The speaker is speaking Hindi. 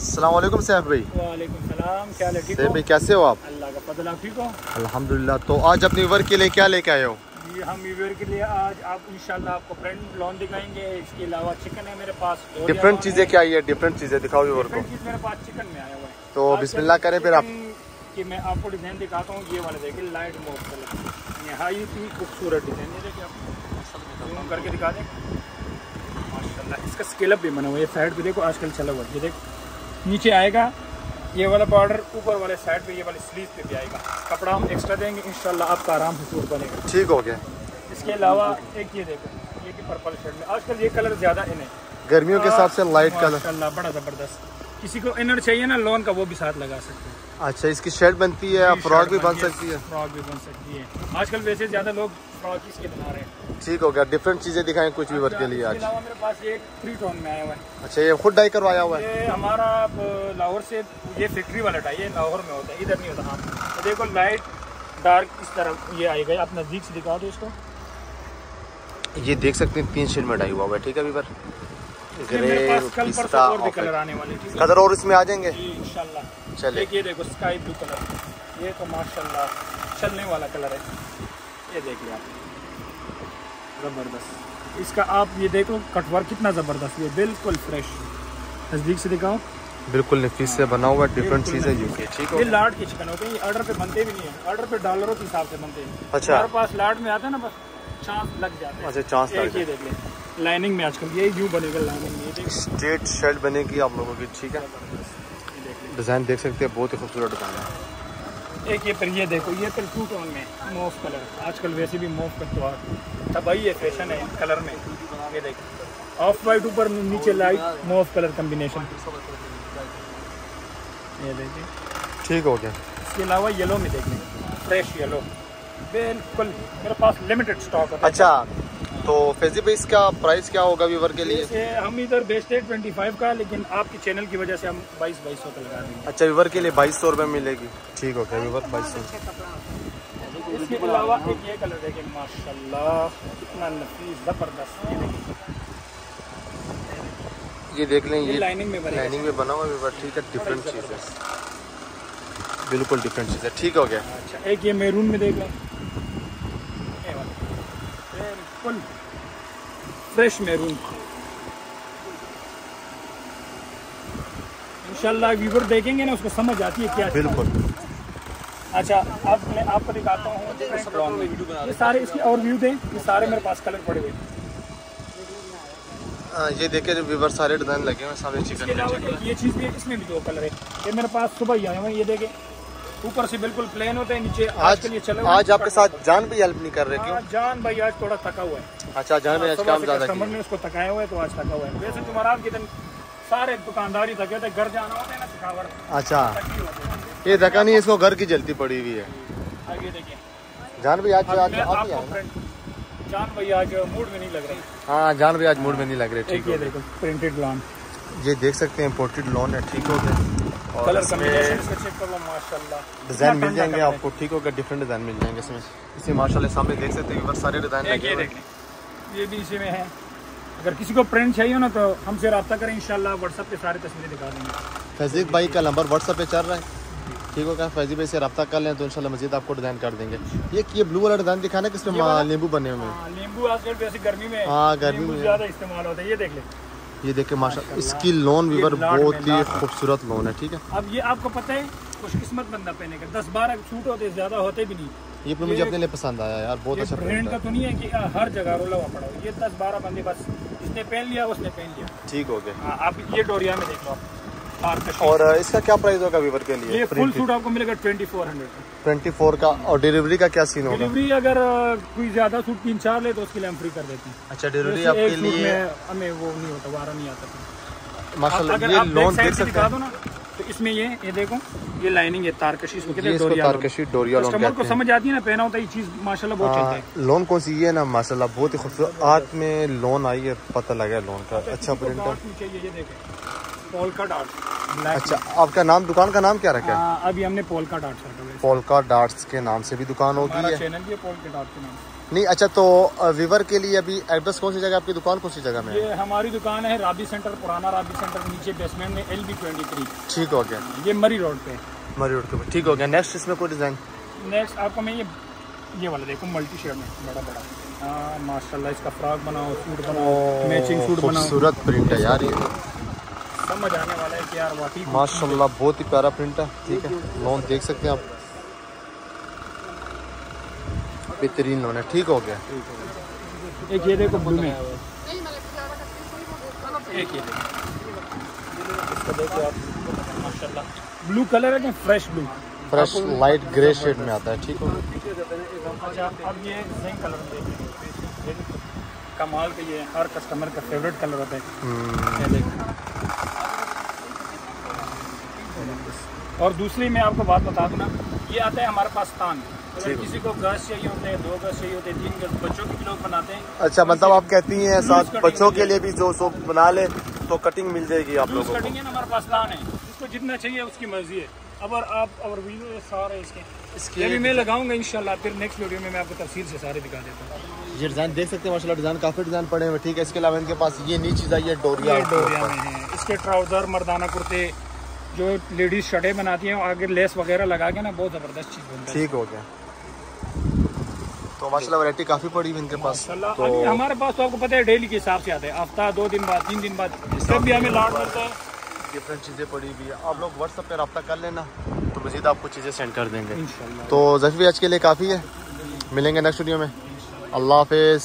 सलामकुम सैफ भाई वालेकुम क्या सैफ भाई कैसे हो? आप अल्लाह का फजल आप ठीक हो? अल्हम्दुलिल्लाह तो आज अपने वर्क के लिए क्या लेके आए हो? ये हम व्यूअर के लिए आज आप इंशाल्लाह आपको फ्रेंड लॉन दिखाएँगे इसके अलावा चिकन है मेरे पास डिफरेंट चीज़ें क्या है? डिफरेंट चीज़ें दिखाओ व्यूवर को। चीज़ मेरे पास चिकन में आया हुआ है। तो बिस्मिल्लाह करें फिर आप। कि मैं आपको डिज़ाइन दिखाता हूँ ये वाले देखिए लाइट मोड कलर नहायत ही खूबसूरत डिज़ाइन ये देखिए आप। करके दिखा दें। माशाल्लाह इसका स्केलअप भी बना हुआ है साइड पे देखो आजकल चला हुआ है ये देख। नीचे आएगा ये वाला बॉर्डर ऊपर वाले साइड पे ये वाले स्लीव पे भी आएगा। कपड़ा हम एक्स्ट्रा देंगे इंशाल्लाह आपका आराम से सूट बनेगा। ठीक हो गया। इसके अलावा एक ये देखो ये कि पर्पल शेड में। आजकल ये कलर ज़्यादा इन है। गर्मियों के हिसाब से लाइट कलर बड़ा ज़बरदस्त। किसी को इनर चाहिए ना लोन का वो भी साथ लगा सकते हैं। अच्छा इसकी शर्ट बनती है फ्रॉक भी बन सकती है? फ्रॉक भी बन सकती है। आजकल वैसे ज़्यादा लोग फ्रॉक इसके बना रहे हैं। ठीक हो गया डिफरेंट चीज़ें दिखाएँ कुछ व्यूवर के लिए आज। मेरे पास ये थ्री टोन में आया हुआ है। अच्छा ये खुद डाई करवाया हुआ है? ये हमारा लाहौर से ये फैक्ट्री वाला टाई है लाहौर में होता है इधर नहीं होता हाँ। तो देखो लाइट डार्क इस तरह ये आएगा आप नज़दीक से दिखा दो इसको। ये देख सकते हैं तीन शेड में डाई हुआ हुआ है ठीक है अभी मेरे ग्रे पास पिस्ता और कलर आने वाले हैं, है कलर और इसमें आ जाएँगे? चलिए। ये देखो स्काई ब्लू कलर। ये तो माशाल्लाह चलने वाला कलर है। ये देख लिया आप। ज़बरदस्त। इसका आप ये देखो कटवर कितना ज़बरदस्त। है बिल्कुल फ्रेश नज़दीक से दिखाओ। बिल्कुल नफीस से बना हुआ डिफरेंट चीज़ें यूके ठीक हो ये लाट के चिकन होते हैं ये ऑर्डर पे बनते भी नहीं है। ऑर्डर पे डॉलरों के हिसाब से बनते हैं। अच्छा। हमारे पास लाट में आता है ना बस चांस लग जाते हैं। अच्छा चांस एक ये देख ले। लाइनिंग में आजकल ये यूँ बनेगा लाइनिंग में स्ट्रेट शर्ट बनेगी आप लोगों की ठीक है? डिज़ाइन देख सकते हैं बहुत ही खूबसूरत डिज़ाइन है। एक ये पर ये देखो ये पर टू टोन में मोव कलर आजकल वैसे भी मोव का तो तब वही है फ़ैशन है कलर में। ये देखो। ऑफ़ वाइट ऊपर नीचे लाइट मोव कलर कम्बिनेशन ये देखिए ठीक हो गया। इसके अलावा येलो में देख लें। फ्रेश येलो बिल्कुल मेरे पास लिमिटेड स्टॉक है। अच्छा तो फैजी भाई इसका प्राइस क्या होगा व्यूवर के लिए? हम इधर बेचते हैं ट्वेंटी फाइव का लेकिन आपके चैनल की वजह से हम बाईस बाईस सौ का लगा देंगे। अच्छा व्यूवर के लिए बाईस सौ रुपये मिलेगी। ठीक हो गया व्यूवर बाईस सौ। इसके अलावा एक ये कलर देखिए माशाल्लाह कितना नफीस ज़बरदस्त ये देख। लें ये ये लाइनिंग में लाइनिंग में बना हुआ व्यूवर ठीक है डिफरेंट चीज़ है। बिल्कुल डिफरेंट चीज़ है ठीक हो गया। अच्छा एक ये मैरून में देख लें। बिल्कुल फ्रेश मैरून इंशाल्लाह व्यूवर देखेंगे ना उसको समझ आती है क्या बिल्कुल। अच्छा अब मैं आपको दिखाता हूँ ये सारे इसके और व्यू दें ये सारे मेरे पास कलर पड़े हुए हाँ, ये देखिए जो व्यूवर सारे डिज़ाइन लगे हुए सारे चिकन ये चीज़ भी है इसमें भी दो कलर है। ये मेरे पास सुबह ही आए हुए ये देखें। ऊपर से बिल्कुल प्लेन होते हैं नीचे आज के लिए चले आज आपके साथ जान भी हेल्प नहीं कर रहे क्यों? हाँ, जान भाई आज थोड़ा थका हुआ है। अच्छा जान भाई आज काम ज़्यादा कस्टमर किया। ने उसको थकाया हुआ है तो आज थका हुआ है। वैसे तुम्हारा के दिन सारे दुकानदारी थके होते घर जाना होता है ना थकावट। अच्छा। थकी है। ये धक्का नहीं इसको घर की जलती पड़ी हुई है। आगे देखिए। जान भाई आज आज मैं आप ही जान भाई आज मूड में नहीं लग रही। हाँ जान भाई आज मूड में नहीं लग रहे ठीक देखो प्रिंटेड लॉन ये देख सकते हैं इम्पोर्टेड लोन है ठीक हो गया कलर डिज़ाइन मिल जाएँगे आपको ठीक होगा डिफरेंट डिज़ाइन मिल जाएँगे इसमें। इसमें माशाल्लाह सामने देख सकते हैं सारे डिज़ाइन लगे ये भी इसी में है। अगर किसी को प्रिंट चाहिए ना तो हमसे रब्ता करें इंशाल्लाह व्हाट्सएप पे सारी तस्वीरें दिखा देंगे। फैजीक भाई का नंबर व्हाट्सएप पे चल रहा है। ठीक होगा फैजी भाई से रब्ता कर लें तो इंशाल्लाह मजीद आपको डिज़ाइन कर देंगे। ये ये ब्लू वाला डिज़ाइन दिखाना है किसमें नींबू बने हुए हैं? हाँ, नींबू आजकल वैसे गर्मी में हाँ, गर्मी में। ज़्यादा इस्तेमाल होता है। ये देख ले। ये देखे माशा इसकी लोन वीवर बहुत ही खूबसूरत लोन है ठीक है? अब ये आपको पता है खुशकिस्मत बंदा पहने का। दस बारह छूट होते ज़्यादा होते भी नहीं। ये पर मुझे अपने लिए पसंद आया यार बहुत अच्छा ब्रांड का तो नहीं है कि आ, हर जगह रोला हुआ पड़ा ये दस बारह बंदे बस इसने पहन लिया उसने पहन लिया। ठीक हो गया। हाँ, आप ये डोरिया में देख लो आप। और इसका क्या प्राइस होगा वीवर के लिए? ये फुल सूट आपको मिलेगा twenty four hundred twenty four का और डिलीवरी का क्या सीन होगा? डिलीवरी अगर कोई ज़्यादा सूट तीन चार ले तो उसके लिए हम फ्री कर देते हैं। अच्छा डिलीवरी आपके लिए हमें वो नहीं होता वारा नहीं आता। माशाल्लाह ये लोन देख सकते हैं। तो इसमें ये ये देखो ये लाइनिंग ये तारकशी इसको कहते हैं डोरिया तारकशी डोरिया लोन कस्टमर को समझ आती है ना पहना होता है ये चीज़ माशाल्लाह बहुत चलता है। हाँ, लोन कौन सी? है ना माशाल्लाह बहुत ही खूबसूरत। हाथ में लोन आई है पता लगा है लोन का। अच्छा प्रिंट है ये देखें। पॉल का डार्ट अच्छा आपका नाम दुकान का नाम क्या रखा है? अभी हमने पोल का डाट रखा पोलका डार्ट्स के नाम से भी दुकान होगी है चैनल भी है के नहीं अच्छा तो विवर के लिए अभी एड्रेस कौन सी जगह आपकी दुकान कौन सी जगह में ये हमारी दुकान है राबी सेंटर पुराना राबी सेंटर नीचे बेसमेंट में एल बी ट्वेंटी थ्री ठीक हो गया। ये मरी रोड पे मरी रोड के ऊपर। ठीक हो गया। नेक्स्ट इसमें कोई डिज़ाइन नेक्स्ट आपको मैं ये ये वाला देखो मल्टी शेड में बड़ा बड़ा। माशाल्लाह इसका फ्रॉक बनाओ सूट बनाओ मैचिंग सूट बनाओ। खूबसूरत प्रिंट है यार ये। समझ आने वाला है कि यार वाकई माशाल्लाह बहुत ही प्यारा प्रिंट है ठीक है। लोन देख सकते हैं आप। बेहतरीन लोन है ठीक हो गया। एक ये देखो ब्लू में एक ये इसको देखो आप। माशाल्लाह। ब्लू कलर है कि fresh blue fresh light grey shade में आता है ठीक हो अच्छा अब ये जिंक कलर में कमाल के ये हर कस्टमर का फेवरेट कलर होता है। ये देखो। और दूसरी मैं आपको बात बता दूँ ना ये आता है हमारे पास तान अगर किसी को गज चाहिए होते हैं दो गज चाहिए होते हैं तीन गज बच्चों के भी लोग बनाते हैं। अच्छा मतलब आप कहती हैं साथ बच्चों के लिए भी जो सो बना ले तो कटिंग मिल जाएगी आप लोगों को। कटिंग है ना हमारे पास तान है। जिसको जितना चाहिए उसकी मर्ज़ी है। अब आप और वीडियो सारे इसके इसके भी मैं लगाऊँगा इंशाल्लाह। फिर नेक्स्ट वीडियो में मैं आपको तफसील से सारे दिखा देता हूँ। ये डिज़ाइन देख सकते हैं माशाल्लाह डिज़ाइन काफ़ी डिज़ाइन पड़े हुए ठीक है इसके अलावा इनके पास ये नी चीज़ आई है डोरिया डोरिया में है। इसके ट्राउज़र मर्दाना कुर्ते जो लेडीज़ शर्टें बनाती हैं आगे लेस वगैरह लगा के ना बहुत ज़बरदस्त चीज़ बनता है। ठीक हो गया। तो माशाल्लाह वैरायटी काफ़ी पड़ी हुई इनके पास। तो हमारे पास तो आपको पता है डेली के हिसाब से आते हैं। हफ़्ता दो दिन बाद तीन दिन बाद जब भी हमें लॉट मिलता है। डिफरेंट चीज़ें पड़ी हुई है। आप लोग व्हाट्सएप पे रब्ता कर लेना तो मजीद आपको चीज़ें सेंड कर देंगे। तो जफी आज के लिए काफ़ी है। मिलेंगे नेक्स्ट वीडियो में। अल्लाह हाफिज़।